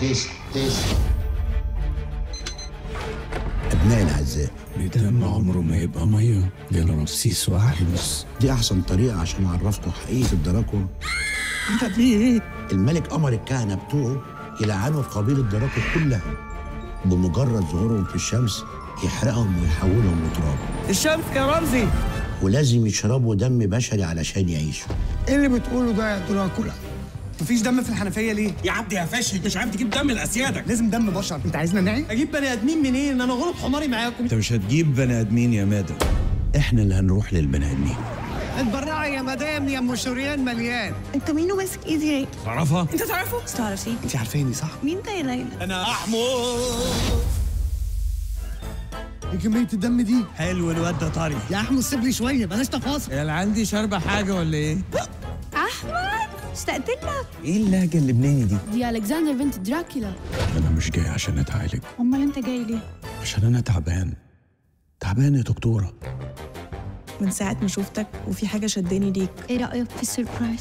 تيست تيست. أبناء الأعزاء بدم عمره ما يبقى مية. غير رصيص واحمص دي أحسن طريقة عشان أعرفكم حقيقة الدراكون. انت في إيه؟ الملك أمر الكهنة بتوعه يلعنوا قبيلة دراكون كلها. بمجرد ظهورهم في الشمس يحرقهم ويحولهم لتراب. الشمس يا رمزي. ولازم يشربوا دم بشري علشان يعيشوا. إيه اللي بتقوله ده يا دراكولا؟ مفيش دم في الحنفية ليه؟ يا عبد يا فاشل مش عارف تجيب دم لأسيادك لازم دم بشر انت عايزنا نعي؟ أجيب بني ادمين منين؟ أنا غلط حماري معاكم انت مش هتجيب بني ادمين يا مادة إحنا اللي هنروح للبني ادمين اتبرعي يا مدام يا أم شريان مليان انت مين وماسك ايدي؟ تعرفها انت تعرفه؟ تعرفي انت عارفاني صح؟ مين ده يا ليلى؟ أنا احمر إيه كميه الدم دي؟ حلو الواد ده طري يا أحمد سيب لي شوية بلاش تفاصيل يا عندي شاربة حاجة ولا إيه؟ أحمد اشتقت لك إيه اللهجة اللبناني دي؟ دي ألكسندر بنت دراكولا أنا مش جاي عشان أتعالج أمال أنت جاي ليه؟ عشان أنا تعبان تعبان يا دكتورة من ساعة ما شفتك وفي حاجة شداني ليك إيه رأيك في ال surprise؟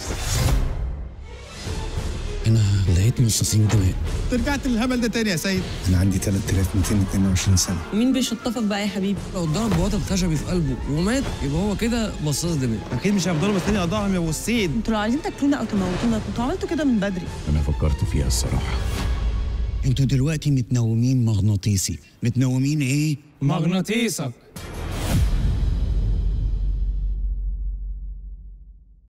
أنا لقيت مصاصين دماء رجعت للهبل ده تاني يا سيد. أنا عندي 3222 سنة. مين بيشطفك بقى يا حبيبي؟ لو اتضرب بوتد خشبي في قلبه ومات يبقى هو كده مصاص دماء أكيد مش هيفضلوا مستني اعضائهم يا أبو السيد. أنتوا لو عايزين تاكلونا أو تموتونا كنتوا عملتوا كده من بدري. أنا فكرت فيها الصراحة. أنتوا دلوقتي متنومين مغناطيسي. متنومين إيه؟ مغناطيسك.